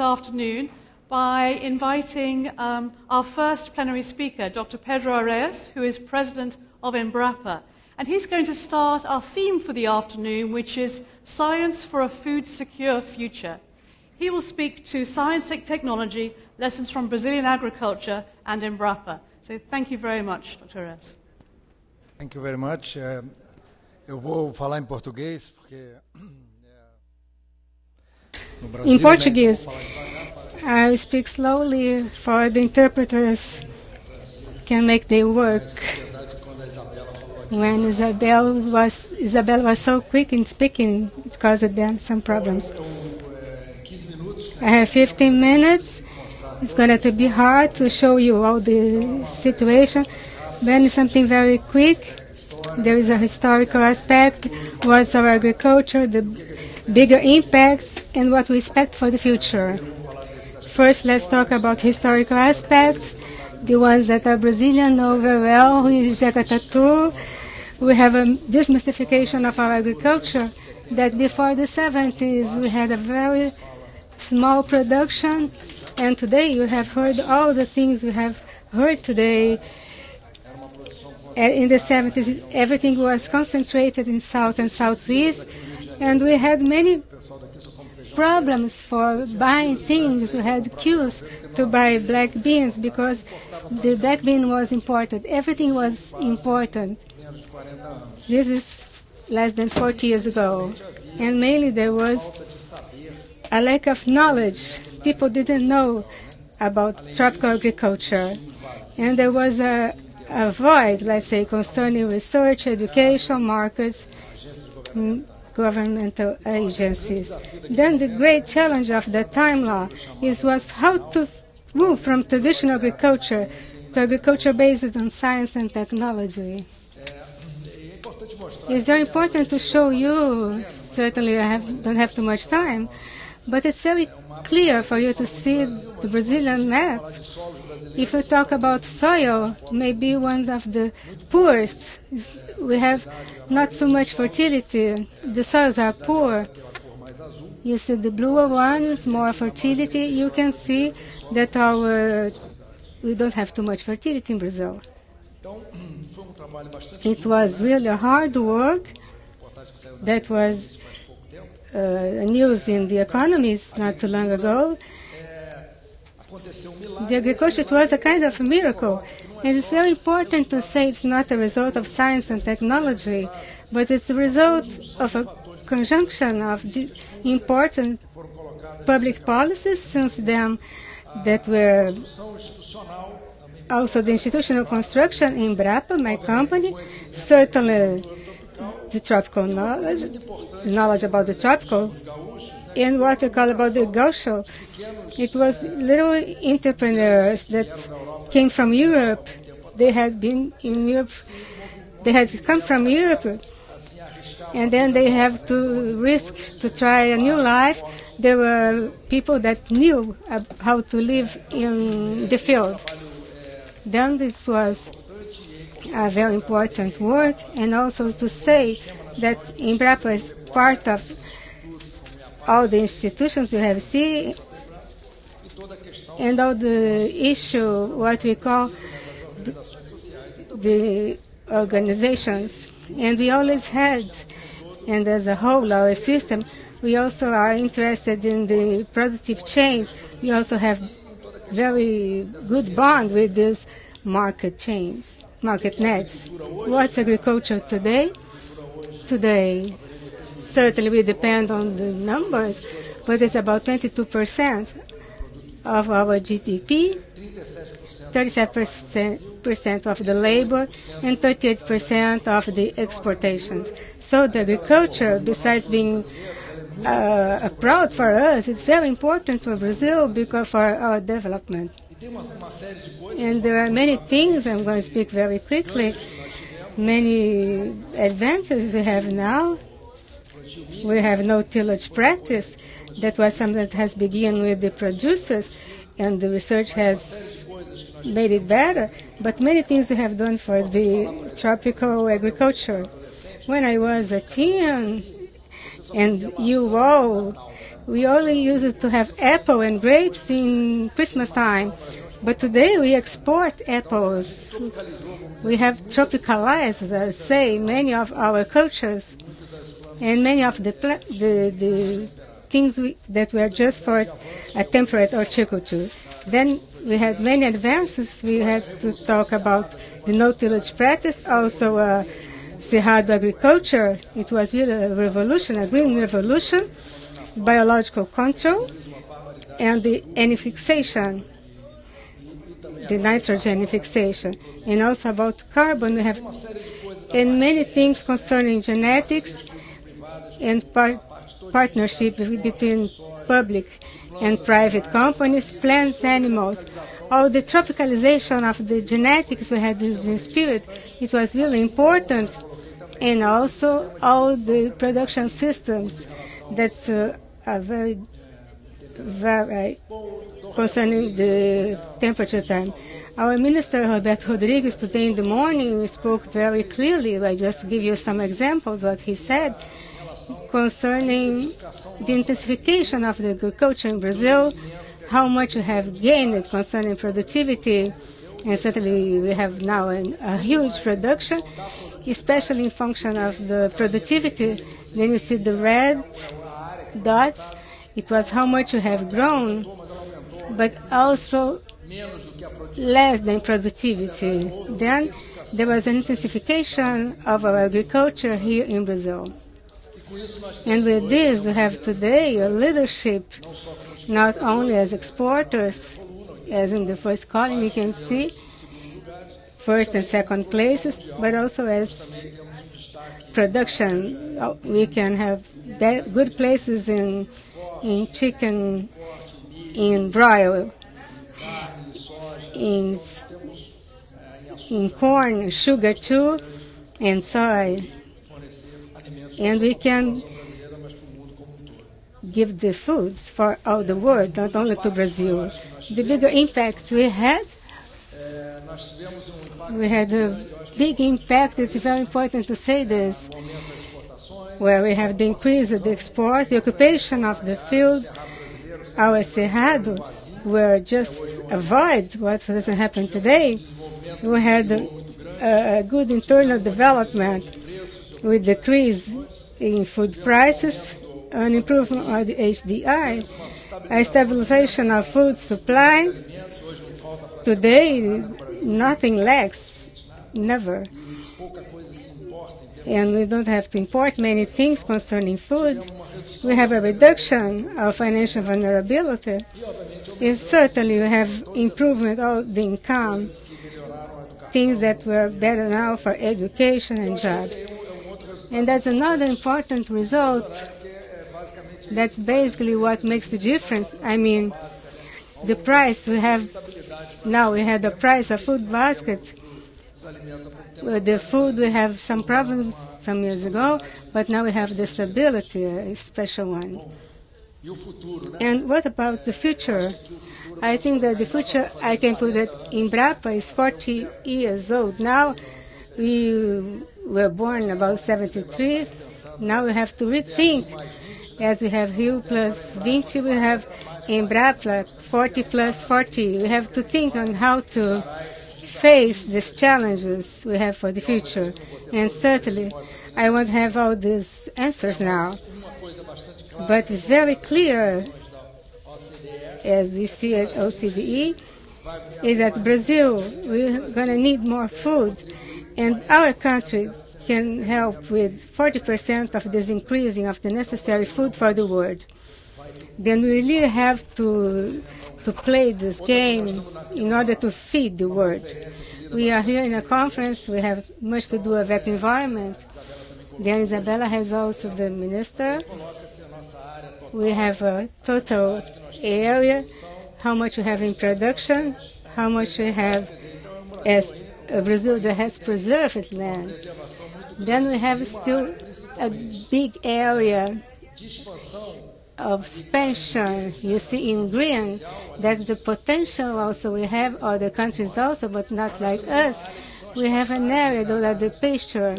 afternoon by inviting um, our first plenary speaker, Dr. Pedro Arraes, who is president of Embrapa. And he's going to start our theme for the afternoon, which is Science for a Food Secure Future. He will speak to science and technology, lessons from Brazilian agriculture, and Embrapa. So thank you very much, Dr. Arraes. Thank you very much. Uh, eu vou falar em português porque no Brasil, In né, Portuguese, vou falar devagar. I speak slowly for the interpreters can make their work. When Isabel was Isabel was so quick in speaking, it caused them some problems. então, é, 15 minutos, I have 15 minutes. It's going to be hard to show you all the situation. Then something very quick. There is a historical aspect. What's our agriculture? The bigger impacts and what we expect for the future. First, let's talk about historical aspects. The ones that are Brazilian know very well. We We have a demystification of our agriculture. That before the 70s we had a very small production, and today you have heard all the things we have heard today. Uh, In the 70s, everything was concentrated in south and southeast, and we had many problems for buying things. We had queues to buy black beans because the black bean was imported. Everything was important. menos de 40 anos. This is less than 40 years ago. And mainly there was a lack of knowledge. People didn't know about tropical agriculture. And there was a, a void, let's say, concerning research, education, markets, governmental agencies. Then the great challenge of the time law is was how to move from traditional agriculture to agriculture based on science and technology. It's very important to show you. Certainly, I have, don't have too much time, but it's very clear for you to see the Brazilian map. If you talk about soil, maybe one of the poorest. We have not so much fertility. The soils are poor. You see the bluer one is more fertility. You can see that our we don't have too much fertility in Brazil. It was really hard work. that was Uh, news in the economies not too long ago. The agriculture was a kind of miracle. And it's very important to say it's not a result of science and technology, but it's a result of a conjunction of important public policies since then that were also the institutional construction Embrapa, my company, certainly the tropical knowledge, knowledge about the tropical, and what we call about the gaucho. It was little entrepreneurs that came from Europe. They had been in Europe, they had come from Europe, and then they have to risk to try a new life. There were people that knew how to live in the field. Then this was a very important work, and also to say that Embrapa is part of all the institutions you have seen, and all the issue, what we call the organizations. And we always had, and as a whole, our system, we also are interested in the productive chains. We also have very good bond with these market chains, market nets. What's agriculture today? Today, certainly we depend on the numbers, but it's about 22% of our GDP, 37% of the labor, and 38% of the exportations. So the agriculture, besides being uh, a proud for us, it's very important for Brazil because for our development. Tem uma, uma série de coisas. And there are many things, I'm going to speak very quickly, many advantages we have now. We have no tillage practice. That was something that has begun with the producers, and the research has made it better. But many things we have done for the tropical agriculture. When I was a teen, and you all we only used it to have apple and grapes in Christmas time. But today we export apples. We have tropicalized, as I say, many of our cultures and many of the, the, the things we, that were just for a temperate or horticulture. Then we had many advances. We had to talk about the no-tillage practice, also uh, Cerrado agriculture. It was really a revolution, a green revolution, biological control, and the fixation, the nitrogen fixation, and also about carbon. We have and many things concerning genetics and par- partnership between public and private companies, plants, animals. All the tropicalization of the genetics we had in spirit, it was really important. And also all the production systems that uh, are very, very concerning the temperature time. Our Minister Roberto Rodrigues today in the morning spoke very clearly. I just give you some examples what he said concerning the intensification of the agriculture in Brazil, how much we have gained concerning productivity, and certainly we have now an, a huge production, especially in function of the productivity. Then you see the red dots. It was how much you have grown, but also less than productivity. Then there was an intensification of our agriculture here in Brazil. And with this, we have today a leadership, not only as exporters, as in the first column you can see, first and second places, but also as production. Uh, we can have good places in in chicken, in broil, in in corn, sugar too, and soy and we can give the foods for all the world, not only to Brazil. The bigger impacts we had, we had a big impact. It's very important to say this, where we have the increase of the exports, the occupation of the field, our cerrado, were just avoid what doesn't happen today. We had a, a good internal development with decrease in food prices, an improvement of the HDI, a stabilization of food supply. Today, nothing lacks, never. And we don't have to import many things concerning food. We have a reduction of financial vulnerability. And certainly we have improvement of the income, things that were better now for education and jobs. And that's another important result. That's basically what makes the difference. I mean, the price we have now, we had the price of food basket. The food, we have some problems some years ago, but now we have the stability, a special one. And what about the future? I think that the future, I can put it Embrapa, is 40 years old. Now we were born about 73. Now we have to rethink. As we have Rio plus 20, we have Embrapa 40 plus 40. We have to think on how to face these challenges we have for the future. And certainly, I won't have all these answers now. But it's very clear, as we see at OCDE, is that Brazil, we're going to need more food and our country can help with 40% of this increasing of the necessary food for the world. Then we really have to, to play this game in order to feed the world. We are here in a conference, we have much to do with environment. Then Isabella has also the minister. We have a total area, how much we have in production, how much we have as uh, Brazil that has preserved land. Then we have still a big area of expansion. You see in green, that's the potential also we have other countries also, but not like us. we have an area that the pasture,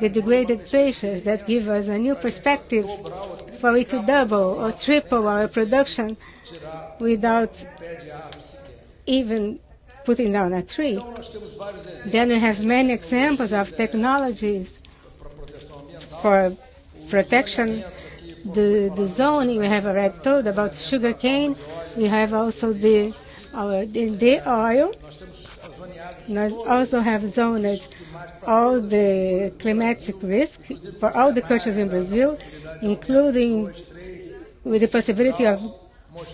the degraded pastures that give us a new perspective for it to double or triple our production without even putting down a tree. Then we have many examples of technologies for protection, the, the zoning. We have already told about sugarcane. We have also the our the, oil. We also have zoned all the climatic risk for all the cultures in Brazil, including with the possibility of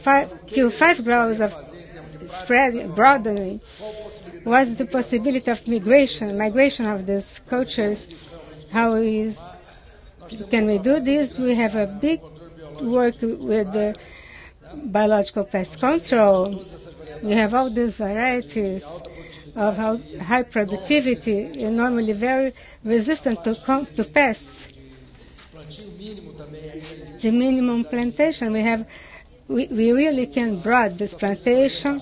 five, till five grams of spread, broadening, was the possibility of migration, migration of these cultures. How is, can we do this? We have a big work with the biological pest control. We have all these varieties of high productivity and normally very resistant to, to pests. The minimum plantation, we have, we, really can broad this plantation,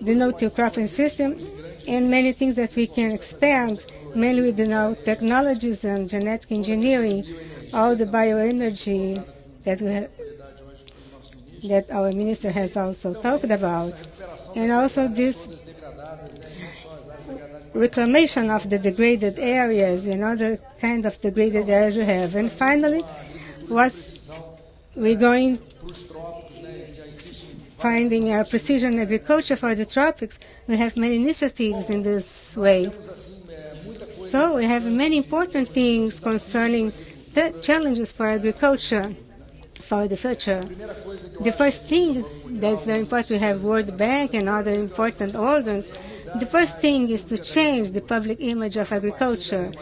the no-till cropping system, and many things that we can expand, mainly with now technologies and genetic engineering, all the bioenergy that we have, that our minister has also talked about, and also this reclamation of the degraded areas and other kind of degraded areas we have. And finally, was we're going finding a precision agriculture for the tropics. We have many initiatives in this way. So we have many important things concerning the challenges for agriculture for the future. The first thing that's very important, we have World Bank and other important organs. The first thing is to change the public image of agriculture.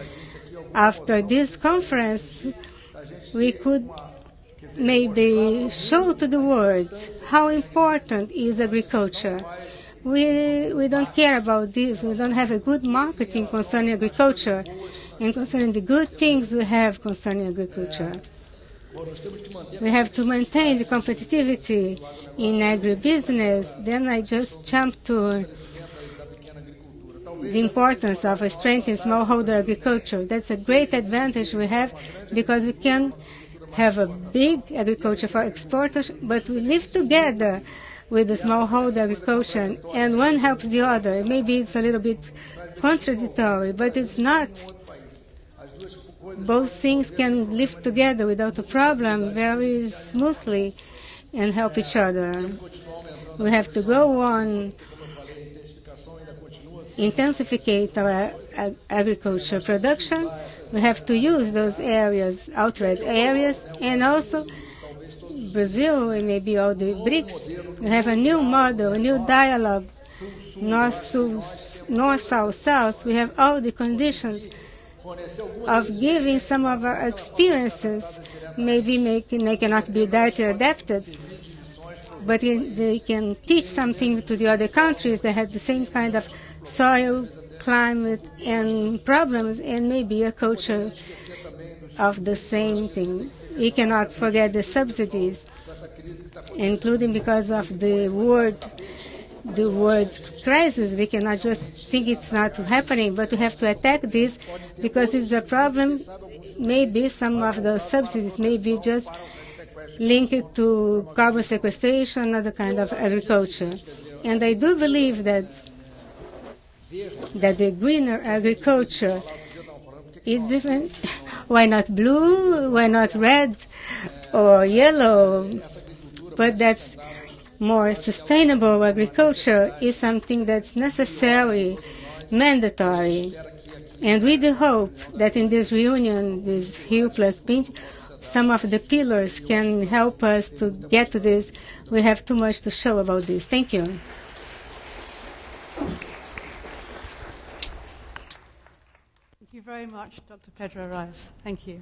After this conference, we could maybe show to the world how important is agriculture. We, we don't care about this. We don't have a good marketing concerning agriculture and concerning the good things we have concerning agriculture. We have to maintain the competitivity in agribusiness. Then I just jump to the importance of a strengthened smallholder agriculture. That's a great advantage we have because we can have a big agriculture for exporters, but we live together with the smallholder agriculture, and one helps the other. Maybe it's a little bit contradictory, but it's not. Both things can live together without a problem very smoothly and help each other. We have to go on intensificate our ag- agriculture production. We have to use those areas, outright areas, and also Brazil and maybe all the BRICS. We have a new model, a new dialogue, north, south, south. We have all the conditions of giving some of our experiences. Maybe making, they cannot be directly adapted, but they can teach something to the other countries that have the same kind of soil, climate, and problems, and maybe a culture of the same thing. We cannot forget the subsidies, including because of the world, the world crisis. We cannot just think it's not happening, but we have to attack this because it's a problem. Maybe some of the subsidies may be just linked to carbon sequestration, other kind of agriculture. And I do believe that that the greener agriculture is different. Why not blue? Why not red or yellow? But that's more sustainable agriculture is something that's necessary, mandatory. And we the hope that in this reunion, this Rio Plus Beans, some of the pillars can help us to get to this. We have too much to show about this. Thank you. Thank you very much, Dr. Pedro Arraes. Thank you.